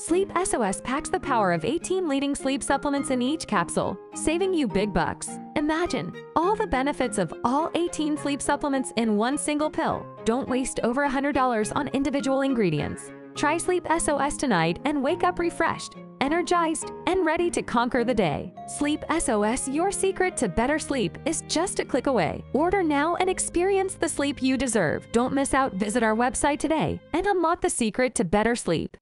Sleep SOS packs the power of 18 leading sleep supplements in each capsule, saving you big bucks. Imagine all the benefits of all 18 sleep supplements in one single pill. Don't waste over $100 on individual ingredients. Try Sleep SOS tonight and wake up refreshed, energized, and ready to conquer the day. Sleep SOS, your secret to better sleep, is just a click away. Order now and experience the sleep you deserve. Don't miss out. Visit our website today and unlock the secret to better sleep.